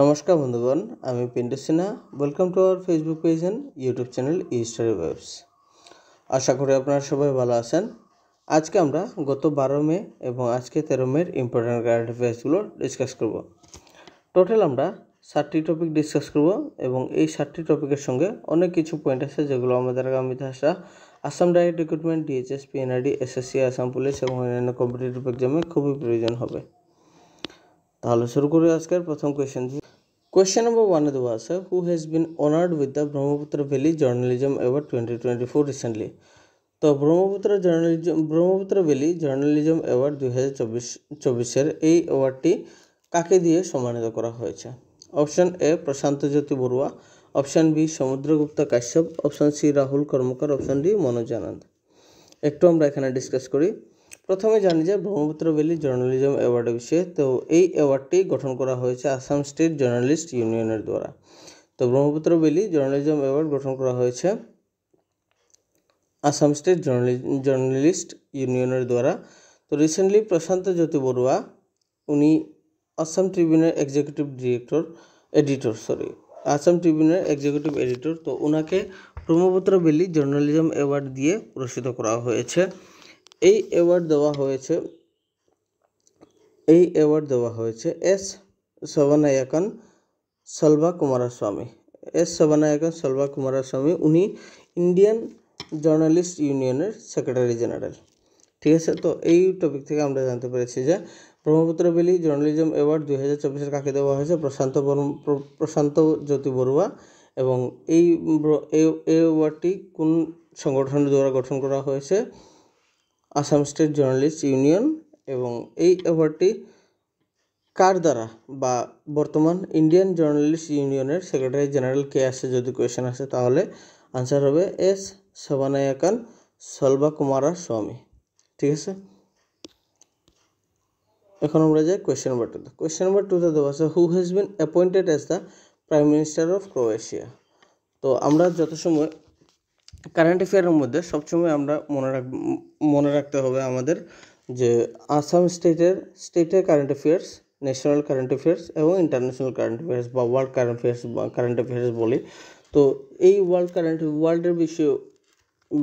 নমস্কার বন্ধুগণ, আমি Pintu Sinha. Welcome to our Facebook page and YouTube channel ইস্টারি ওয়েবস আশা করি আপনারা সবাই ভালো আছেন। আজকে আমরা গত বারো মে এবং আজকে তেরো মের ইম্পর্ট্যান্ট কারেন্ট অ্যাফেয়ার্সগুলো ডিসকাস করব। টোটাল আমরা ষাটটি টপিক ডিসকাস করব এবং এই ষাটটি টপিকের সঙ্গে অনেক কিছু পয়েন্ট আছে যেগুলো আমাদের আগামীতে আসা Assam direct recruitment DHS PNRD SSC Assam police এবং অন্যান্য কম্পিটিটিভ এক্সামে খুবই প্রয়োজন হবে। তাহলে শুরু করি আজকের প্রথম কোয়েশ্চেন দিয়ে। নম্বর ওয়ানে দেওয়া আছে who has been honoured with the Brahmaputra valley journalism award twenty twenty four recently তো Brahmaputra journalism Brahmaputra valley journalism award দুই হাজার চব্বিশ চব্বিশের এই অ্যাওয়ার্ডটি কাকে দিয়ে সম্মানিত করা হয়েছে? Option A Prashanta Jyoti Baruah. Option B Samudragupta Kashyap. Option C Rahul Karmakar. Option D Manoj Anand. একটু আমরা এখানে ডিসকাস করি। প্রথমে জানি যে ব্রহ্মপুত্র ভ্যালি জার্নালিজম অ্যাওয়ার্ডের বিষয়ে, তো এই অ্যাওয়ার্ডটি গঠন করা হয়েছে আসাম স্টেট জার্নালিস্ট ইউনিয়নের দ্বারা। তো ব্রহ্মপুত্র ভ্যালি জার্নালিজম অ্যাওয়ার্ড গঠন করা হয়েছে আসাম স্টেট জার্নালিস্ট ইউনিয়নের দ্বারা। তো রিসেন্টলি প্রশান্ত জ্যোতি বড়ুয়া, উনি Assam ট্রিবিউনের executive director editor sorry Assam ট্রিবিউনের executive editor তো ওনাকে ব্রহ্মপুত্র ভ্যালি জার্নালিজম অ্যাওয়ার্ড দিয়ে পুরস্কৃত করা হয়েছে। এই অ্যাওয়ার্ড দেওয়া হয়েছে, এই অ্যাওয়ার্ড দেওয়া হয়েছে এস সবানায়াকান সলভা কুমারস্বামী। এস সবানায়াকান সলভা কুমারস্বামী, উনি ইন্ডিয়ান জার্নালিস্ট ইউনিয়নের সেক্রেটারি জেনারেল ঠিক আছে, তো এই টপিক থেকে আমরা জানতে পেরেছি যে ব্রহ্মপুত্র ভ্যালি জার্নালিজম অ্যাওয়ার্ড দুই হাজার চব্বিশের কাকে দেওয়া হয়েছে? প্রশান্ত প্রশান্ত জ্যোতি বড়ুয়া এবং এই এই অ্যাওয়ার্ডটি কোন সংগঠনের দ্বারা গঠন করা হয়েছে? আসাম স্টেট জার্নালিস্ট ইউনিয়ন এবং এই অ্যাওয়ার্ডটি কার দ্বারা বা বর্তমান ইন্ডিয়ান জার্নালিস্ট ইউনিয়নের সেক্রেটারি জেনারেল কে আসে যদি কোয়েশন আসে, তাহলে আনসার হবে এস সবানায়াকান, সলভা কুমারা স্বামী। ঠিক আছে? এখন আমরা যাই কোয়েশ্চেন নাম্বার টুতে কোয়েশ্চেন নাম্বার টুতে দেওয়া আছে who has been appointed as the prime minister of Croatia তো আমরা যত সময় কারেন্ট অ্যাফেয়ারের মধ্যে সবসময় আমরা মনে রাখ, মনে রাখতে হবে আমাদের যে আসাম স্টেটের স্টেটের current affairs national current affairs এবং ইন্টারন্যাশনাল কারেন্ট অ্যাফেয়ার্স বা ওয়ার্ল্ড কারেন্ট অ্যাফেয়ার্স বা কারেন্ট অ্যাফেয়ার্স বলি। তো এই ওয়ার্ল্ড কারেন্ট ওয়ার্ল্ডের বিষয়ে,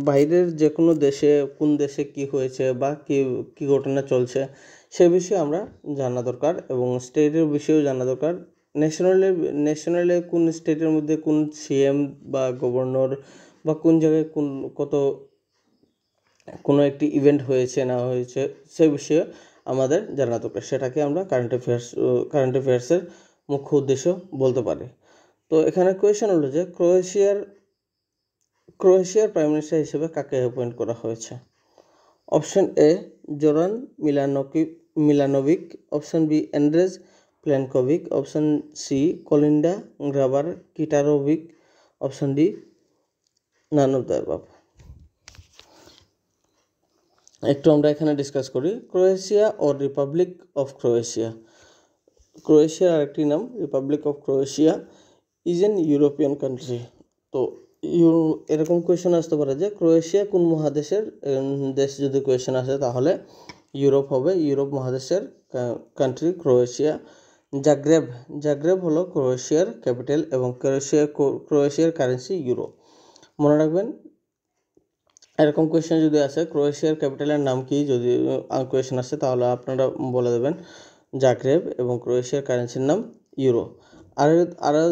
বাইরের যে কোনো দেশে, কোন দেশে কি হয়েছে বা কী কী ঘটনা চলছে, সে বিষয়ে আমরা জানা দরকার এবং স্টেটের বিষয়েও জানা দরকার। ন্যাশনালে ন্যাশনালে কোন স্টেটের মধ্যে কোন সিএম বা গভর্নর বা কোন জায়গায় কোন, কত, কোনো একটি ইভেন্ট হয়েছে, না হয়েছে, সে বিষয়ে আমাদের জানা দরকার। সেটাকে আমরা কারেন্ট অ্যাফেয়ার্স কারেন্ট অ্যাফেয়ার্সের মুখ্য উদ্দেশ্য বলতে পারি। তো এখানে কোয়েশন হলো যে, ক্রোয়েশিয়ার ক্রোয়েশিয়ার প্রাইম মিনিস্টার হিসেবে কাকে অ্যাপয়েন্ট করা হয়েছে? Option A Zoran মিলানকি, Milanovic. Option B Andrej Plenkovic. Option C Kolinda Grabar Kitarovic. Option D none of the above. একটু আমরা এখানে ডিসকাস করি, ক্রোয়েশিয়া ও রিপাবলিক অফ ক্রোয়েশিয়া ক্রোয়েশিয়ার আরেকটি নাম republic of Croatia is an European country তো এরকম কোয়েশন আসতে পারে যে, ক্রোয়েশিয়া কোন মহাদেশের দেশ যদি কোয়েশন আসে তাহলে ইউরোপ হবে, ইউরোপ মহাদেশের কান্ট্রি ক্রোয়েশিয়া। জাগ্রেব জাগ্রেব হলো ক্রোয়েশিয়ার ক্যাপিটাল এবং ক্রোয়েশিয়া, ক্রোয়েশিয়ার কারেন্সি ইউরো। মনে রাখবেন, এরকম কোয়েশ্চেন যদি আসে, ক্রোয়েশিয়ার ক্যাপিটালের নাম কি? যদি কোয়েশ্চেন আসে, তাহলে আপনারা বলে দেবেন জাগ্রেব এবং ক্রোয়েশিয়ার কারেন্সির নাম ইউরো। আর আরও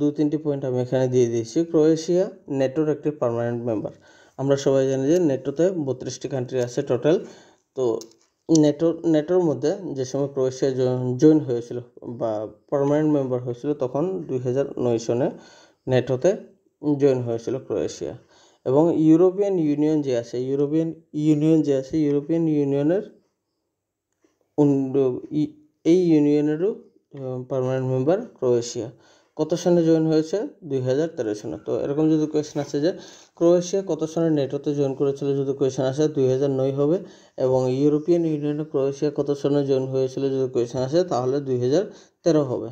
দু, তিনটি পয়েন্ট আমি এখানে দিয়ে দিয়েছি। ক্রোয়েশিয়া নেটোর একটি পারমানেন্ট মেম্বার আমরা সবাই জানি যে নেটোতে বত্রিশটি কান্ট্রি আছে টোটাল তো নেটো নেটোর মধ্যে যে সময় ক্রোয়েশিয়া জয়েন হয়েছিল বা পারমানেন্ট মেম্বার হয়েছিল তখন দুই হাজার নয় সনে নেটোতে জয়েন হয়েছিল ক্রোয়েশিয়া। এবং ইউরোপিয়ান ইউনিয়ন যে আছে, ইউরোপিয়ান ইউনিয়ন যে আছে, ইউরোপিয়ান ইউনিয়নের এই ইউনিয়নেরও পারমানেন্ট মেম্বার ক্রোয়েশিয়া। কত সনে জয়েন হয়েছে? দুই হাজার তেরো সনে। তো এরকম যদি কোয়েশন আসে যে, ক্রোয়েশিয়া কত সনে নেটোতে জয়েন করেছিল যদি কোয়েশন আসে, দুই হাজার নয় হবে। এবং ইউরোপিয়ান ইউনিয়নে ক্রোয়েশিয়া কত সনে জয়েন হয়েছিল যদি কোয়েশন আসে, তাহলে দুই হাজার তেরো হবে।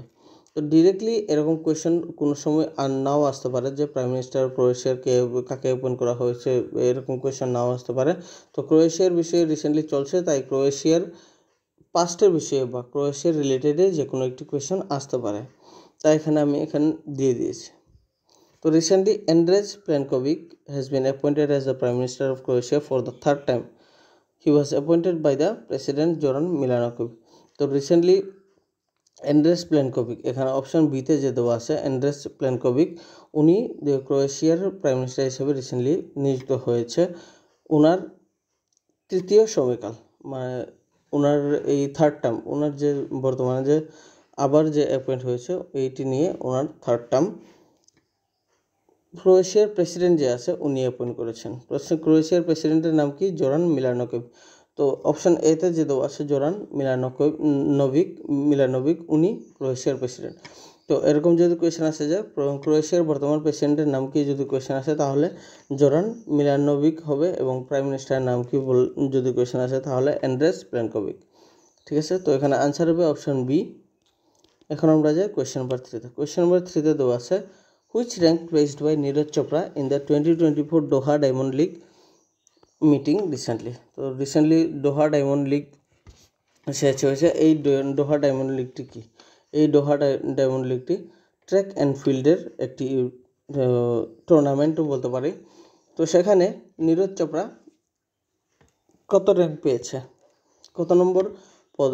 তো ডিরেক্টলি এরকম কোয়েশন কোনো সময় আর নাও আসতে পারে যে প্রাইম মিনিস্টার ক্রোয়েশিয়ার কে, কাকে ওপেন করা হয়েছে, এরকম কোয়েশন নাও আসতে পারে। তো ক্রোয়েশিয়ার বিষয়ে রিসেন্টলি চলছে, তাই ক্রোয়েশিয়ার পাস্টের বিষয়ে বা ক্রোয়েশিয়ার রিলেটেডে যে কোনো একটি কোয়েশন আসতে পারে। তাই এখানে আমি এখানে দিয়ে দিয়েছি। তো recently Andrej Plenkovic has been appointed as the prime minister of Croatia for the third time he was appointed by the president Zoran Milanovic তো রিসেন্টলি অ্যান্ড্রেস প্ল্যানকোভিক এখানে অপশন বিতে যে দেওয়া আছে অ্যান্ড্রেস প্ল্যানকোভিক উনি ক্রোয়েশিয়ার প্রাইম মিনিস্টার হিসেবে রিসেন্টলি নিযুক্ত হয়েছে ওনার তৃতীয় সময়কাল মানে ওনার এই থার্ড টার্ম ওনার যে বর্তমানে যে আবার যে অ্যাপয়েন্ট হয়েছে, এইটি নিয়ে ওনার থার্ড টার্ম ক্রোয়েশিয়ার প্রেসিডেন্ট যে আছে, উনি অ্যাপয়েন্ট করেছেন। ক্রোয়েশিয়ার প্রেসিডেন্টের নাম কি? Zoran Milanovic. তো অপশন এতে যে দেওয়া আছে, জোরান মিলানোকেভ নভিক মিলানোভিক উনি ক্রোয়েশিয়ার প্রেসিডেন্ট তো এরকম যদি কোয়েশ্চেন আসে যে ক্রোয়েশিয়ার বর্তমান প্রেসিডেন্টের নাম কি যদি কোয়েশ্চেন আসে, তাহলে জোরান মিলানোভিক হবে এবং প্রাইম মিনিস্টারের নাম কি বল, যদি কোয়েশ্চেন আসে, তাহলে অ্যান্ড্রেস প্ল্যানকোভিক। ঠিক আছে? তো এখানে আনসার হবে অপশন বি এখন আমরা যাই কোয়েশ্চেন নাম্বার থ্রিতে কোয়েশ্চেন নাম্বার থ্রিতে দেওয়া আছে which rank placed by Neeraj Chopra in the twenty twenty four Doha diamond league meeting recently তো রিসেন্টলি ডোহা ডায়মন্ড লিগ শেষ হয়েছে। এই ডোহা ডায়মন্ড লিগটি কী? এই ডোহা ডায়মন্ড লিগটি ট্র্যাক অ্যান্ড ফিল্ডের একটি টুর্নামেন্টও বলতে পারি। তো সেখানে নীরজ চোপড়া কত র্যাঙ্ক পেয়েছে? কত নম্বর পদ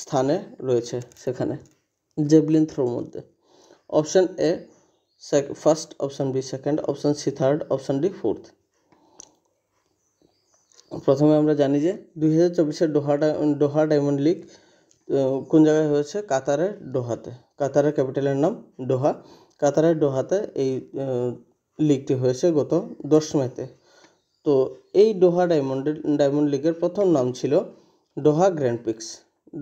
স্থানে রয়েছে সেখানে? জেভলিন থ্রোর মধ্যে। Option A first option B second option C third option D fourth প্রথমে আমরা জানি যে দুই হাজার চব্বিশের ডোহা ডোহা ডায়মন্ড লিগ কোন জায়গায় হয়েছে? কাতারের ডোহাতে। কাতারের ক্যাপিটালের নাম ডোহা। কাতারের ডোহাতে এই লিগটি হয়েছে গত দশ মেতে। তো এই ডোহা ডায়মন্ড ডায়মন্ড লিগের প্রথম নাম ছিল Doha Grand Prix.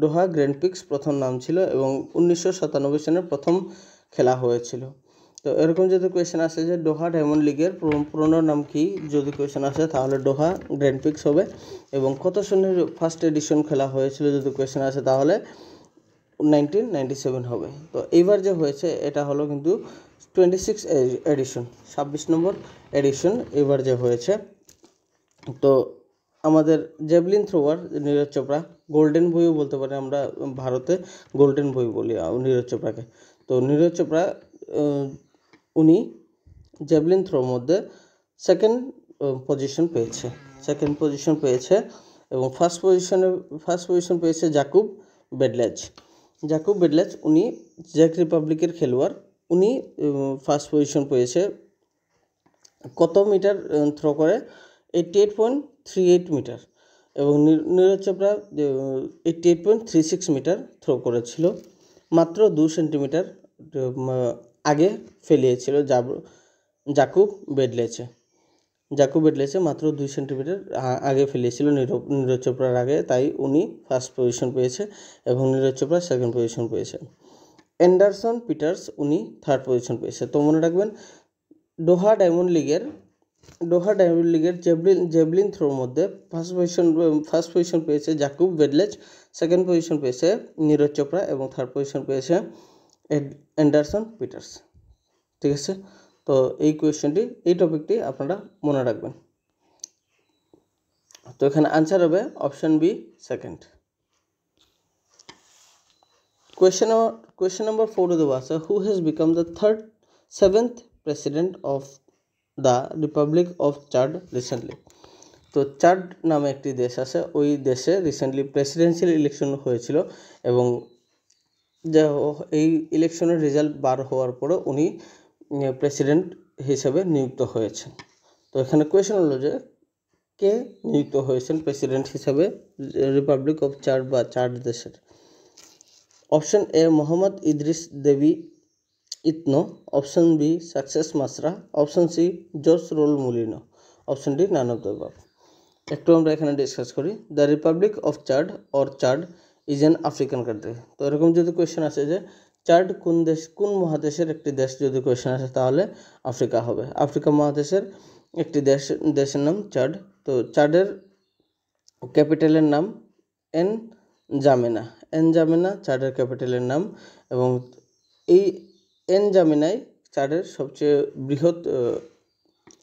Doha Grand Prix প্রথম নাম ছিল এবং উনিশশো সাতানব্বই সালের প্রথম খেলা হয়েছিল। তো এরকম যদি কোয়েশ্চেন আসে যে ডোহা ডায়মন্ড লিগের পুরনো নাম কি? যদি কোয়েশ্চেন আসে, তাহলে ডোহা গ্র্যান্ড পিক্স হবে এবং কত সনের ফার্স্ট এডিশন খেলা হয়েছিল যদি কোয়েশ্চেন আসে, তাহলে নাইনটিন নাইনটি সেভেন হবে। তো এইবার যে হয়েছে, এটা হলো কিন্তু টোয়েন্টি সিক্স এডিশন ছাব্বিশ নম্বর এডিশন এবার যে হয়েছে। তো আমাদের javelin thrower Neeraj Chopra golden বইও বলতে পারি আমরা ভারতে গোল্ডেন বই বলি নীরজ চোপড়াকে। তো নীরজ চোপড়া উনি জ্যাভলিন থ্রোর মধ্যে সেকেন্ড পজিশন পেয়েছে। সেকেন্ড পজিশন পেয়েছে এবং ফার্স্ট পজিশনে ফার্স্ট পজিশন পেয়েছে জাকুব বেডলেজ। জাকুব বেডলেজ উনি জ্যাক রিপাবলিকের খেলোয়াড়। উনি ফার্স্ট পজিশন পেয়েছে। কত মিটার থ্রো করে? Eighty eight point three eight metre এবং Neeraj Chopra eighty eight point three six metre throw করেছিল। মাত্র দু সেন্টিমিটার আগে ফেলিয়েছিল জাকুব বেডলেছে জাকুব বেডলেছে মাত্র দুই সেন্টিমিটার আগে ফেলিয়েছিল নীরজ চোপড়ার আগে, তাই উনি ফার্স্ট পজিশন পেয়েছে এবং নীরজ চোপড়া সেকেন্ড পজিশন পেয়েছে। অ্যান্ডারসন পিটার্স উনি থার্ড পজিশন পেয়েছে। তো মনে রাখবেন, ডোহা ডায়মন্ড লিগের, ডোহা ডায়মন্ড লিগের জেভলিন জেভলিন থ্রোর মধ্যে ফার্স্ট পজিশন ফার্স্ট পজিশন পেয়েছে জাকুব বেডলেজ সেকেন্ড পজিশন পেয়েছে নীরজ চোপড়া এবং থার্ড পজিশন পেয়েছে অ্যান্ডারসন পিটার্স। ঠিক আছে? তো এই কোয়েশ্চেনটি, এই টপিকটি আপনারা মনে রাখবেন। তো এখানে আনসার হবে option B second question number question number four দেওয়া আছে who has become the third seventh president of the republic of Chad recently তো চার্ড নামে একটি দেশ আছে, ওই দেশে রিসেন্টলি প্রেসিডেন্সিয়াল ইলেকশন হয়েছিল এবং যে এই ইলেকশনের রেজাল্ট বার হওয়ার পরে উনি প্রেসিডেন্ট হিসেবে নিযুক্ত হয়েছেন। তো এখানে কোয়েশন হলো যে, কে নিযুক্ত হয়েছেন প্রেসিডেন্ট হিসেবে? রিপাবলিক অফ চার্ড বা চার্ড দেশের। Option A Mohamed Idriss Deby Itno option B Succes Masra option C Jose Raul Mulino option D none of the একটু আমরা এখানে ডিসকাস করি। The republic of Chad or Chad is an African country তো এরকম যদি question আসে যে Chad কোন দেশ, কোন মহাদেশের একটি দেশ যদি কোয়েশ্চেন আসে, তাহলে আফ্রিকা হবে। আফ্রিকা মহাদেশের একটি দেশ, দেশের নাম চার্ড তো চার্ডের ক্যাপিটালের নাম এন জামেনা এন জামেনা চার্ডের ক্যাপিটালের নাম এবং এই এন জামেনাই চার্ডের সবচেয়ে বৃহৎ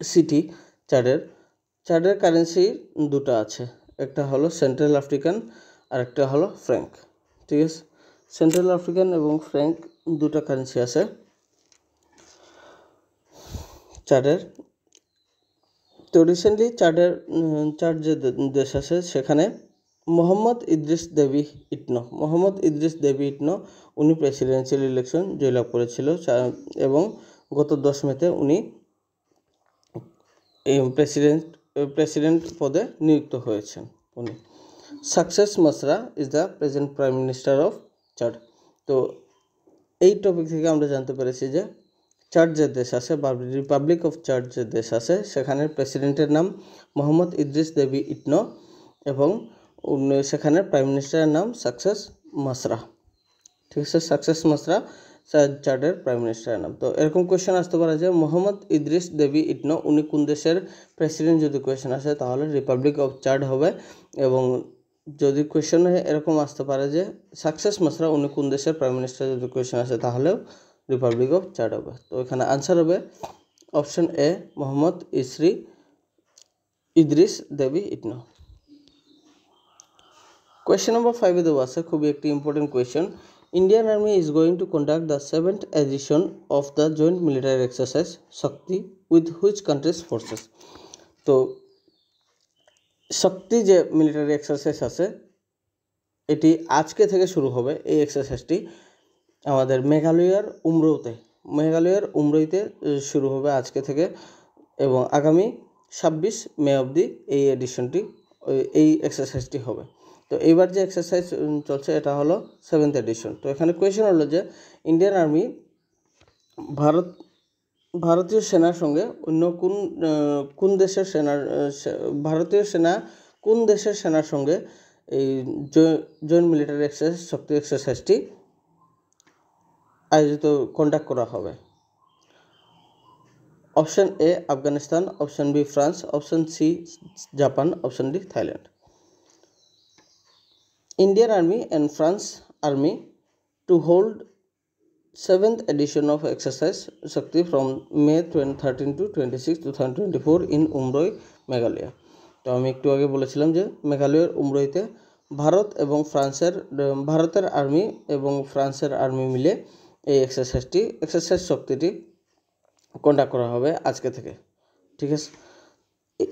সিটি চার্ডের চার্ডের কারেন্সি দুটো আছে। একটা হলো সেন্ট্রাল আফ্রিকান আর একটা হলো ফ্র্যাঙ্ক ঠিক আছে? সেন্ট্রাল আফ্রিকান এবং ফ্র্যাঙ্ক দুটা কারেন্সি আছে। চার্টের তো রিসেন্টলি চার্টের চার্ট যে দেশ আছে সেখানে Mohammad Idriss Deby ইটনো, Mohammad Idriss Deby ইটনো, উনি প্রেসিডেন্সিয়াল ইলেকশন জয়লাভ করেছিল এবং গত দশ মেতে উনি প্রেসিডেন্ট প্রেসিডেন্ট পদে নিযুক্ত হয়েছেন উনি। Succes Masra is the present prime minister of Chad তো এই টপিক থেকে আমরা জানতে পেরেছি যে চার্ট যে দেশ আছে, বা রিপাবলিক অফ চার্ট যে দেশ আছে, সেখানের প্রেসিডেন্টের নাম মোহাম্মদ ইদ্রিস দেবী ইটনো এবং সেখানের প্রাইম মিনিস্টারের নাম সাকসেস মাসরা ঠিক আছে সাকসেস মাসরা চার্টের প্রাইম মিনিস্টারের নাম। তো এরকম কোয়েশ্চেন আসতে পারে যে মোহাম্মদ ইদ্রিস দেবী ইটনো, উনি কোন দেশের প্রেসিডেন্ট যদি কোয়েশ্চেন আসে, তাহলে রিপাবলিক অফ চার্ট হবে এবং যদি কোয়েশ্চেন এরকম আসতে পারে যে সাকসেস মাসরা উনি কোন দেশের প্রাইম মিনিস্টার যদি কোয়েশ্চেন আসে, তাহলেও রিপাবলিক অফ চার্ট হবে। তো এখানে আনসার হবে option A Mohammad ইসরি Idriss Deby Itno question number ফাইভে দেওয়া আছে, খুবই একটি important question Indian army is going to conduct the seventh edition of the joint military exercise Shakti with which countries forces তো শক্তি যে মিলিটারি এক্সারসাইজ আছে, এটি আজকে থেকে শুরু হবে এই এক্সারসাইজটি আমাদের মেঘালয়ার উমরৌতে। মেঘালয়ের উমরইতে শুরু হবে আজকে থেকে এবং আগামী ছাব্বিশ মে অবধি এই এডিশনটি এই এক্সারসাইজটি হবে। তো এইবার যে এক্সারসাইজ চলছে এটা হলো সেভেন্থ এডিশন তো এখানে কোয়েশন হলো যে ইন্ডিয়ান আর্মি ভারত ভারতীয় সেনার সঙ্গে অন্য কোন কোন দেশের সেনার ভারতীয় সেনা কোন দেশের সেনার সঙ্গে এই জয়েন্ট মিলিটারি এক্সারসাইজ, শক্তি এক্সারসাইজটি আয়োজিত কন্ডাক্ট করা হবে? Option A Afghanistan option B France option C Japan option D Thailand. Indian Army and France Army to hold seventh edition of exercise Shakti from May 13 to 26 2024 in Umroi Meghalaya তো আমি একটু আগে বলেছিলাম যে মেঘালয়ের উমরইতে ভারত এবং ফ্রান্সের ভারতের আর্মি এবং ফ্রান্সের আর্মি মিলে এই এক্সারসাইজটি এক্সারসাইজ শক্তিটি কন্ডাক্ট করা হবে আজকে থেকে। ঠিক আছে?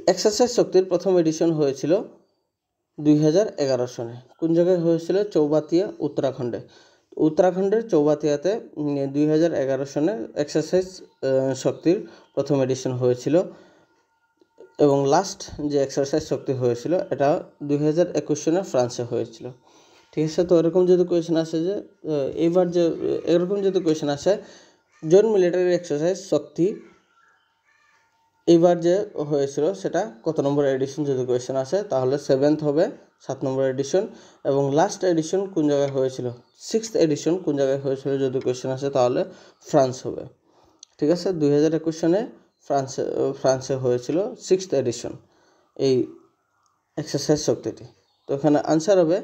এক্সারসাইজ শক্তির প্রথম এডিশন হয়েছিল দুই হাজার এগারো সনে। কোন জায়গায় হয়েছিল? চৌবাতিয়া, উত্তরাখণ্ডে। উত্তরাখণ্ডের চৌবাতিয়াতে দুই হাজার এগারো সনে এক্সারসাইজ শক্তির প্রথম এডিশন হয়েছিল। এবং লাস্ট যে এক্সারসাইজ শক্তি হয়েছিল, এটা দুই হাজার একুশ সনে ফ্রান্সে হয়েছিল। ঠিক আছে, তো এরকম যদি কোয়েশন আসে যে এইবার যে, এরকম যদি কোয়েশন আসে জোন মিলিটারি এক্সারসাইজ শক্তি এইবার যে হয়েছিল, সেটা কত নম্বর এডিশন যদি কোয়েশ্চেন আসে, তাহলে সেভেন্থ হবে সাত নম্বর এডিশন এবং লাস্ট এডিশন কোন জায়গায় হয়েছিল? সিক্সথ এডিশন কোন জায়গায় হয়েছিল যদি কোয়েশ্চেন আসে তাহলে ফ্রান্স হবে। ঠিক আছে? দুই হাজার একুশ সনে ফ্রান্সে ফ্রান্সে হয়েছিল সিক্সথ এডিশন এই এক্সারসাইজ শক্তিটি। তো এখানে আনসার হবে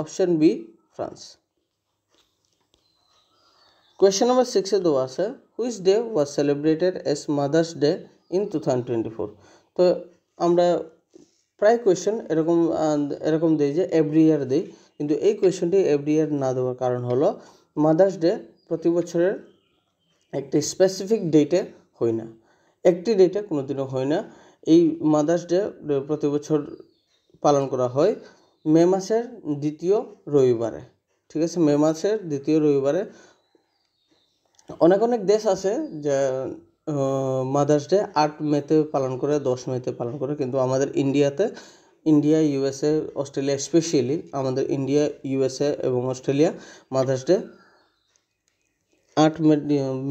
option B France question number সিক্সে দেওয়া আছে which day was celebrated as mother's day in two thousand twenty four তো আমরা প্রায় কোয়েশ্চেন এরকম এরকম দেয় যে এভরি ইয়ার দেয়। কিন্তু এই কোয়েশ্চেনটি এভরি ইয়ার না দেওয়ার কারণ হলো মাদার্স ডে প্রতি বছরের একটি স্পেসিফিক ডেটে হয় না। একটি ডেটে কোনো দিনও হয় না। এই মাদার্স ডে প্রতি বছর পালন করা হয় মে মাসের দ্বিতীয় রবিবারে। ঠিক আছে, মে মাসের দ্বিতীয় রবিবারে। অনেক অনেক দেশ আছে যে মাদার্স ডে আট মেতে পালন করে, দশ মেতে পালন করে। কিন্তু আমাদের ইন্ডিয়াতে ইন্ডিয়া ইউএসএ অস্ট্রেলিয়া স্পেশালি আমাদের ইন্ডিয়া ইউএসএ এবং অস্ট্রেলিয়া মাদার্স ডে আট মে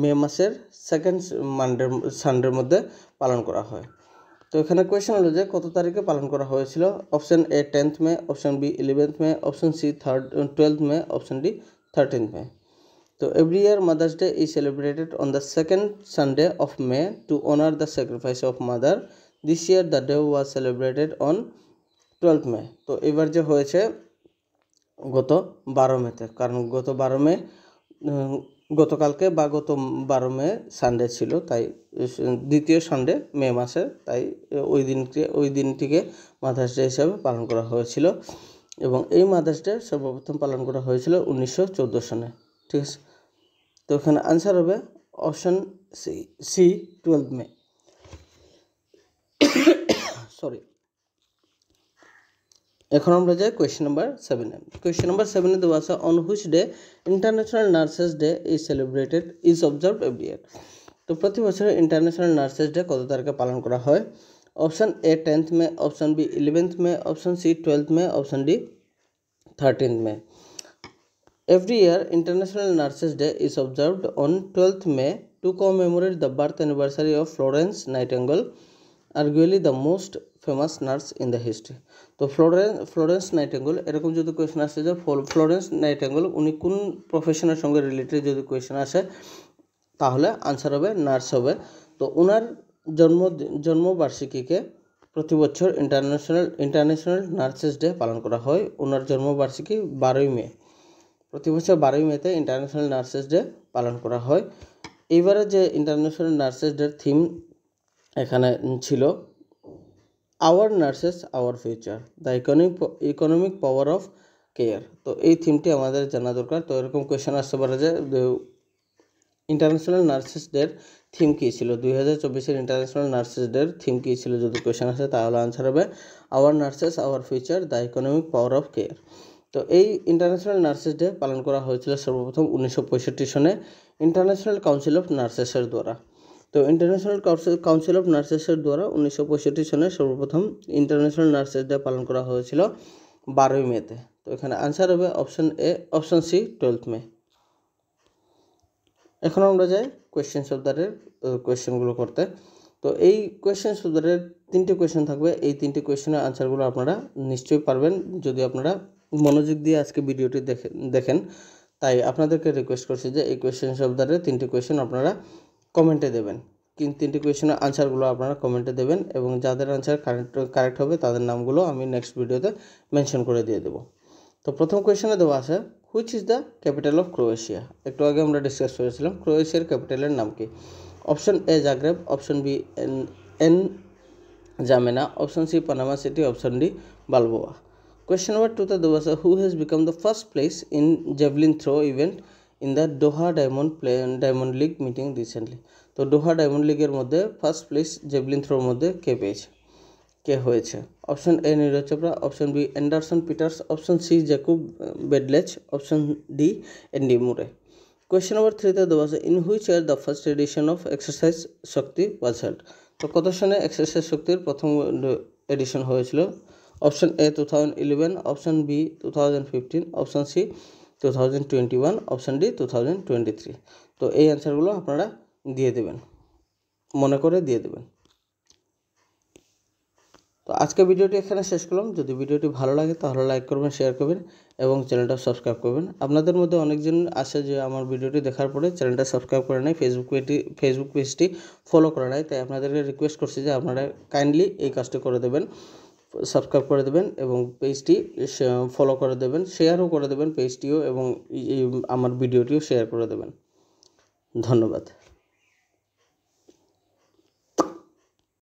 মে মাসের সেকেন্ড মানডের সানডের মধ্যে পালন করা হয়। তো এখানে কোয়েশ্চেন হলো যে কত তারিখে পালন করা হয়েছিল? Option A tenth May option B eleventh May option C third twelfth May option D thirteenth May. So, every year Mother's Day is celebrated on the second Sunday of May to honor the sacrifice of mother. This year the day was celebrated on 12th May. তো এবার যে হয়েছে গত বারো মেতে কারণ গত বারো মে গতকালকে বা গত বারো মে সানডে ছিল, তাই দ্বিতীয় সানডে মে মাসে, তাই ওই দিনকে, ওই দিনটিকে মাদার্স ডে হিসাবে পালন করা হয়েছিল এবং এই মাদার্স ডে সর্বপ্রথম পালন করা হয়েছিল উনিশশো চোদ্দ সনে ঠিক আছে তো এখানে আনসার হবে option C C twelve May sorry এখন আমরা যাই কোয়েশ্চেন নাম্বার সেভেনে কোয়েশ্চেন নাম্বার সেভেনে দেওয়া আছে on which day international nurses day is celebrated is observe every year তো প্রতি বছর ইন্টারন্যাশনাল নার্সেস ডে কত তারিখে পালন করা হয়? Option A tenth May option B eleventh May option C twelfth May option D thirteenth May. Every year, International Nurses Day is observed on 12th May to commemorate the birth anniversary of Florence Nightingale, arguably the most famous nurse in the history. তো Florence Florence Nightingale এরকম যদি question আসে যে Florence নাইটেঙ্গল উনি কোন প্রফেশনের সঙ্গে related যদি question আসে তাহলে আনসার হবে নার্স হবে। তো ওনার জন্ম জন্মবার্ষিকীকে প্রতি বছর ইন্টারন্যাশনাল ইন্টারন্যাশনাল নার্সেস ডে পালন করা হয়। ওনার জন্মবার্ষিকী বারোই মে। প্রতি বছর বারোই মেতে ইন্টারন্যাশনাল নার্সেস ডে পালন করা হয়। এইবারে যে ইন্টারন্যাশনাল নার্সেস ডের থিম এখানে ছিল our nurses our future the economic economic power of care তো এই থিমটি আমাদের জানা দরকার। তো এরকম কোয়েশন আসতে পারে যে ইন্টারন্যাশনাল নার্সেস ডের থিম কী ছিল? দুই হাজার চব্বিশের ইন্টারন্যাশনাল নার্সেস ডের থিম কী ছিল? যদি কোয়েশন আসে তাহলে আনসার হবে our nurses our future the economic power of care তো এই ইন্টারন্যাশনাল নার্সেস ডে পালন করা হয়েছিল সর্বপ্রথম উনিশশো পঁয়ষট্টি সনে ইন্টারন্যাশনাল কাউন্সিল অফ নার্সেসের দ্বারা। তো ইন্টারন্যাশনাল কাউন্সিল অফ নার্সেসের দ্বারা উনিশশো পঁয়ষট্টি সনে সর্বপ্রথম ইন্টারন্যাশনাল নার্সেস ডে পালন করা হয়েছিল বারোই মেতে তো। এখানে আনসার হবে option A option C twelfth May. এখন আমরা যাই কোয়েশ্চেন শব্দারের কোয়েশ্চেনগুলো করতে। তো এই কোয়েশ্চেন শব্দারের তিনটি কোয়েশ্চেন থাকবে। এই তিনটি কোয়েশ্চেনের আনসারগুলো আপনারা নিশ্চয়ই পারবেন। যদি আপনারা মনোযোগ দিয়ে আজকে ভিডিওটি দেখেন দেখেন। তাই আপনাদেরকে রিকোয়েস্ট করছি যে এই কোয়েশ্চেন শব্দারের তিনটি কোয়েশ্চেন আপনারা কমেন্টে দেবেন। কিন্তু তিনটি কোয়েশ্চেনের আনসারগুলো আপনারা কমেন্টে দেবেন এবং যাদের আনসার কারেক্ট কারেক্ট হবে তাদের নামগুলো আমি নেক্সট ভিডিওতে মেনশন করে দিয়ে দেবো। তো প্রথম কোয়েশ্চেনে দেওয়া আছে which is the capital of Croatia একটু আগে আমরা ডিসকাস করেছিলাম ক্রোয়েশিয়ার ক্যাপিটালের নাম কি? Option A Zagreb option B N N'Djamena option C Panama City option D Balboa Question number two দেওয়া আছে who has become the first place in javelin throw event in the Doha Diamond play, Diamond League meeting recently? তো Doha diamond লিগের মধ্যে first place javelin থ্রোর মধ্যে কে পেয়েছে? কে হয়েছে? Option A Neeraj Chopra option B Anderson Peters option C Jakub Vadlejch option D Andy Murray question number থ্রিতে দেওয়া আছে in which year the first edition of exercise Shakti was held তো কত সনে এক্সারসাইজ শক্তির প্রথম এডিশন হয়েছিল? Option A two thousand eleven option B two thousand fifteen option C two thousand twenty one option D two thousand twenty three তো এই অ্যান্সারগুলো আপনারা দিয়ে দেবেন, মনে করে দিয়ে দেবেন। তো আজকে ভিডিওটি এখানে শেষ করলাম। যদি ভিডিওটি ভালো লাগে তাহলে লাইক করবেন শেয়ার করবেন এবং চ্যানেলটা সাবস্ক্রাইব করবেন। আপনাদের মধ্যে অনেকজন আসে যে আমার ভিডিওটি দেখার পরে চ্যানেলটা সাবস্ক্রাইব করে নেয় ফেসবুক পেজটি ফেসবুক পেজটি ফলো করে নেয় তাই আপনাদেরকে রিকোয়েস্ট করছি যে আপনারা কাইন্ডলি এই কাজটি করে দেবেন। সাবস্ক্রাইব করে দেবেন এবং পেজটি ফলো করে দেবেন শেয়ারও করে দেবেন পেজটিও এবং আমার ভিডিওটিও শেয়ার করে দেবেন। ধন্যবাদ।